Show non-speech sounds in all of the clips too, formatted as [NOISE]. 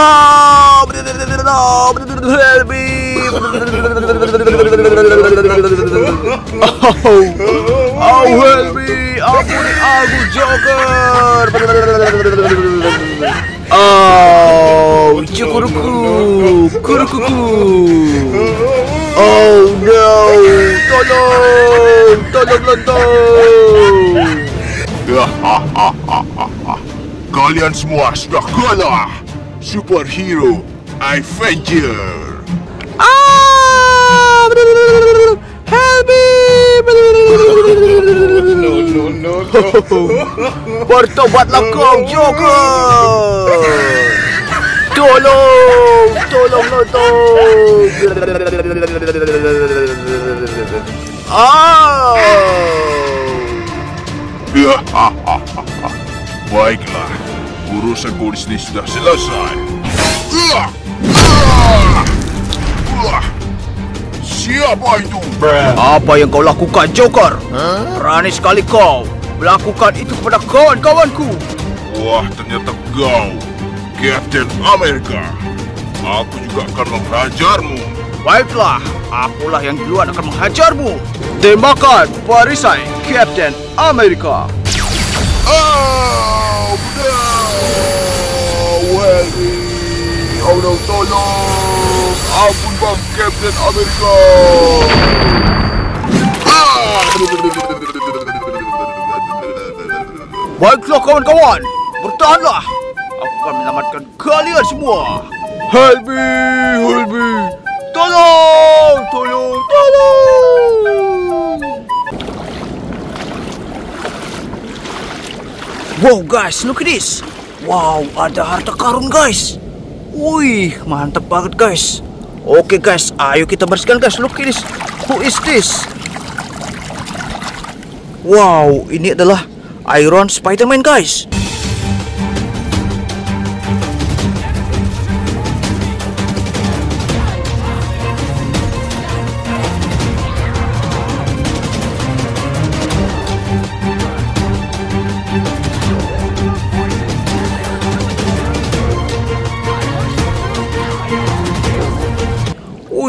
Oh! Oh, oh aku Joker! Oh. Oh no, tolong, tolong, tolong. Kalian semua sudah kalah. Superhero Avenger. Ah! Help me! No, no, no, no. Bertobatlah kau, Joker! Tolong! Tolong, tolong! Ah! [LAUGHS] Baiklah, urusanku di sini sudah selesai. Ah! Ah! Ah! Siapa itu? Apa yang kau lakukan, Joker? Berani sekali kau melakukan itu kepada kawan-kawanku. Wah, ternyata kau, Captain America. Aku juga akan menghajarmu. Baiklah, akulah yang duluan akan menghajarmu. Tembakan perisai Captain America. Oh, no! Help me! No, tolong! Ampun bang, Captain America! Ah! Baiklah kawan-kawan, bertahanlah. Aku akan menyelamatkan kalian semua. Help me, help me. Tolong, tolong, tolong. Wow guys, look at this. Wow, ada harta karun guys. Wih, mantap banget guys. Oke guys, ayo kita bersihkan guys. Look at this. Who is this? Wow, ini adalah Iron Spider-Man guys.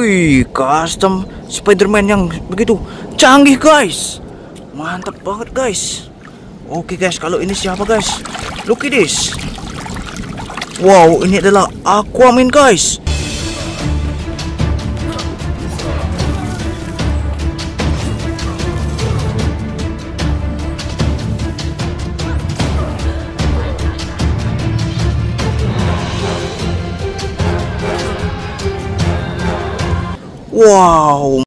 Wih, custom Spider-Man yang begitu canggih guys. Mantap banget guys. Oke guys, kalau ini siapa guys? Look at this. Wow, ini adalah Aquaman guys. Wow,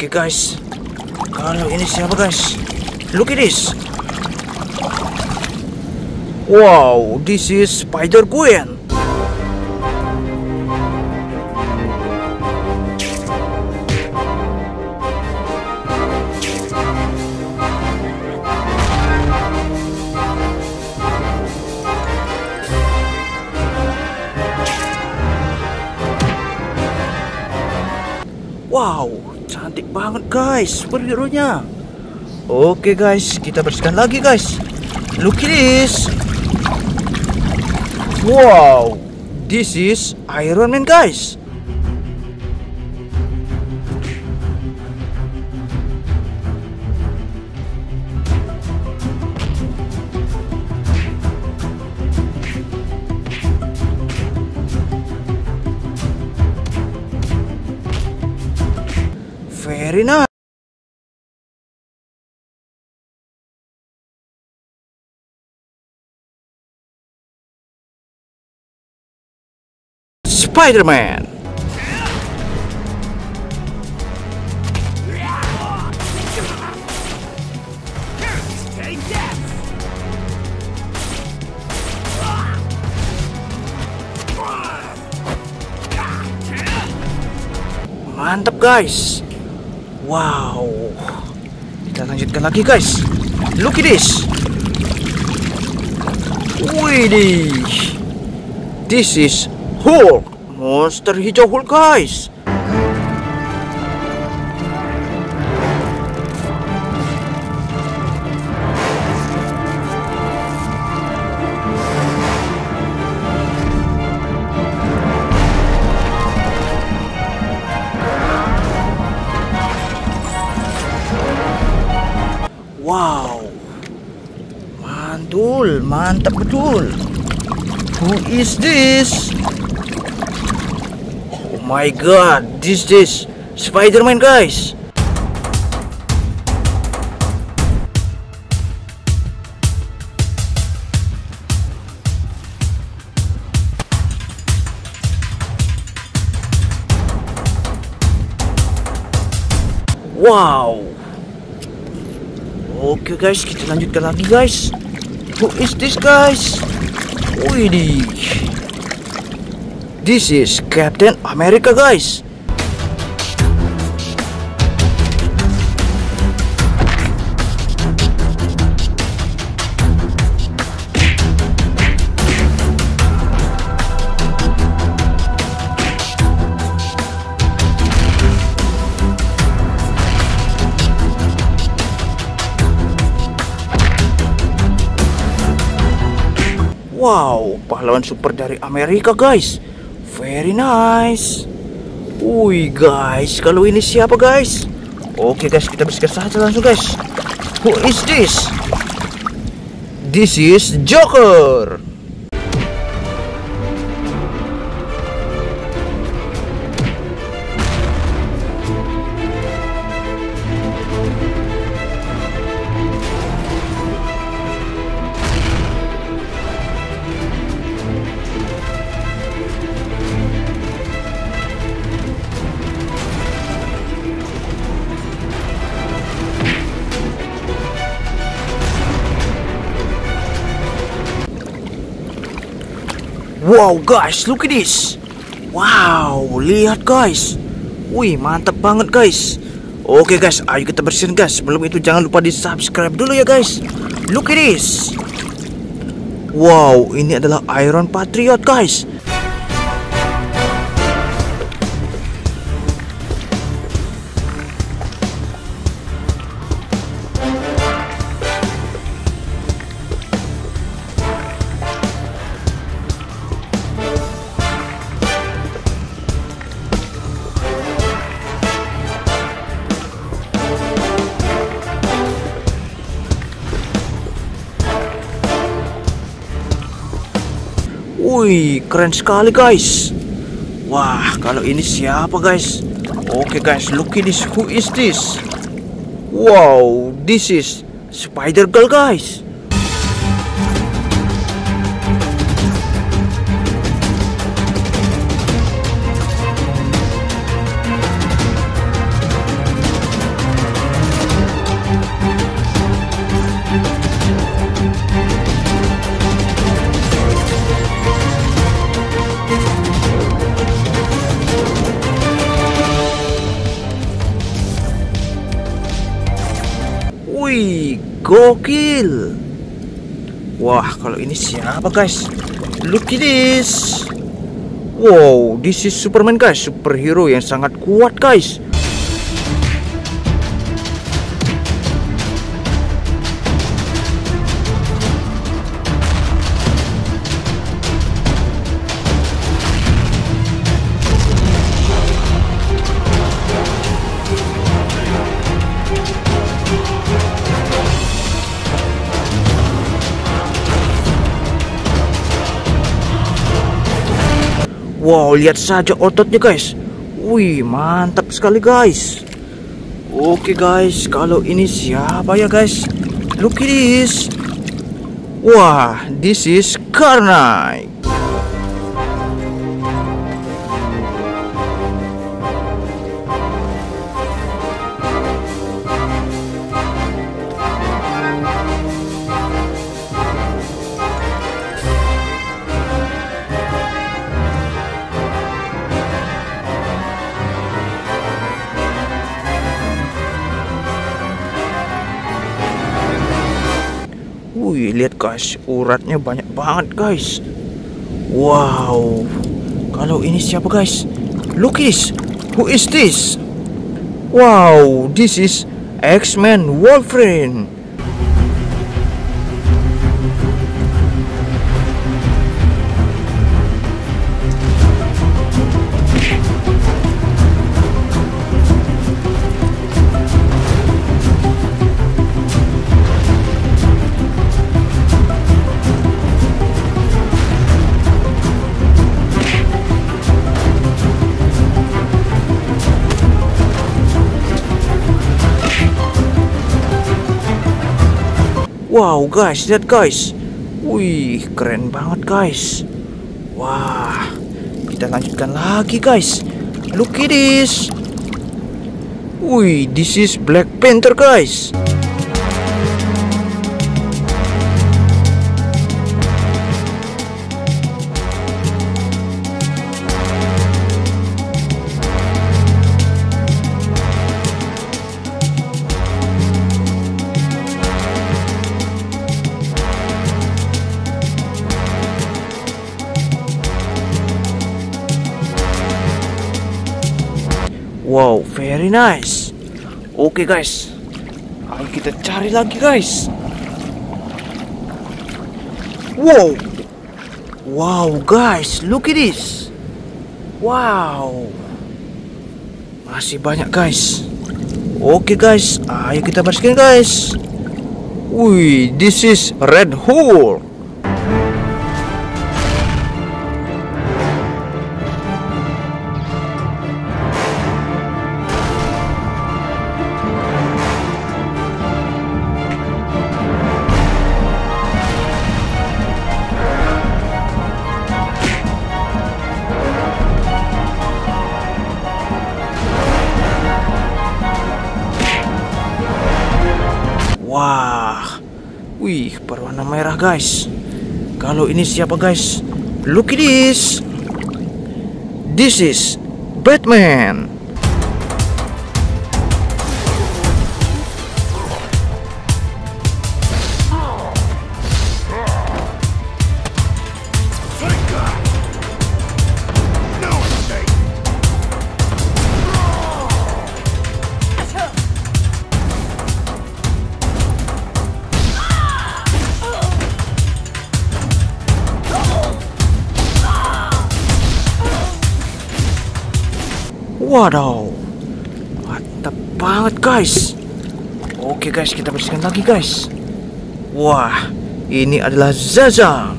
Oke guys, kalau ini siapa guys? Look at this. Wow, this is Spider guys superhero-nya. Oke guys, kita bersihkan lagi guys. Look at this. Wow, this is Iron Man guys. Spiderman, nah, Spider-Man. Mantap guys. Wow. Kita lanjutkan lagi guys. Look at this. Widih. This is Hulk. Monster hijau Hulk guys. Mantap betul. Who is this? Oh my god, this is Spider-Man guys. Wow. Oke guys, kita lanjutkan lagi guys. Who is this guys? Widih. This is Captain America guys. Wow, pahlawan super dari Amerika guys. Very nice. Wih guys, kalau ini siapa guys? Oke guys, kita bersihkan saja langsung guys. Who is this? This is Joker. Wow guys, look at this. Wow, lihat guys. Wih, mantap banget guys. Oke guys, ayo kita bersihin guys. Sebelum itu jangan lupa di subscribe dulu ya guys. Look at this. Wow, ini adalah Iron Patriot guys. Wih, keren sekali guys. Wah, kalau ini siapa guys? Oke guys, look at this. Who is this? Wow, this is Spider Girl guys. Wih, gokil. Wah, kalau ini siapa guys? Look at this. Wow, this is Superman guys, superhero yang sangat kuat guys. Wow, lihat saja ototnya guys. Wih, mantap sekali guys. Oke guys, kalau ini siapa ya guys? Look at this. Wah, this is Karnai. Guys, uratnya banyak banget guys. Wow. Kalau ini siapa guys? Look this. Who is this? Wow, this is X-Men Wolverine. Wow guys, lihat guys. Wih, keren banget guys. Wah, kita lanjutkan lagi guys. Look at this. Wih, this is Black Panther guys. Wow, very nice. Oke guys, ayo kita cari lagi guys. Wow, wow guys, look at this. Wow, masih banyak guys. Oke guys, ayo kita bersihkan guys. Wih, this is Red Hole. Wah, wih berwarna merah guys. Kalau ini siapa guys? Look at this. This is Batman. Wadaw, mantap banget guys. Oke guys, kita bersihkan lagi guys. Wah, ini adalah Zaza.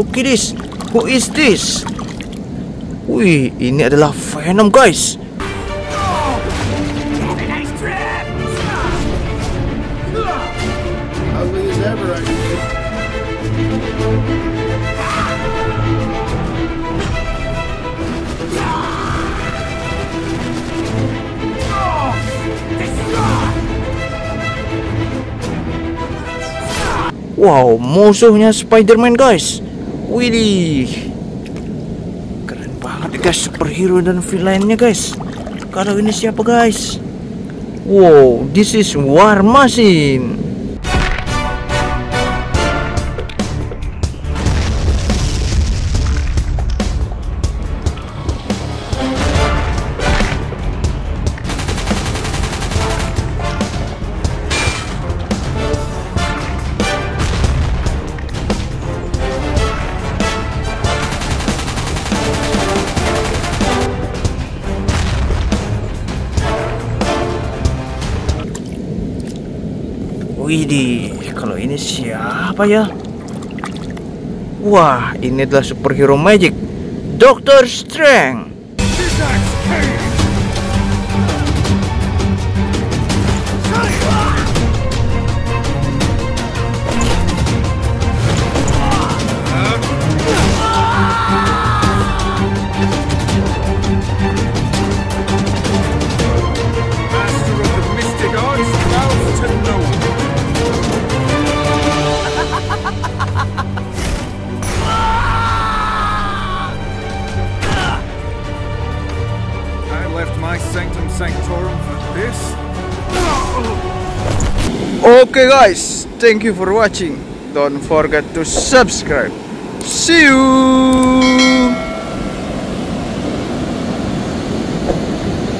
Look at this. Who is this? Wih, ini adalah Venom guys. Wow, musuhnya Spider-Man guys. Widih. Keren banget guys superhero dan villainnya guys. Kalau ini siapa guys? Wow, this is War Machine. Widih, kalau ini siapa ya? Wah, ini adalah superhero magic, Doctor Strange. Okay guys, thank you for watching. Don't forget to subscribe. See you.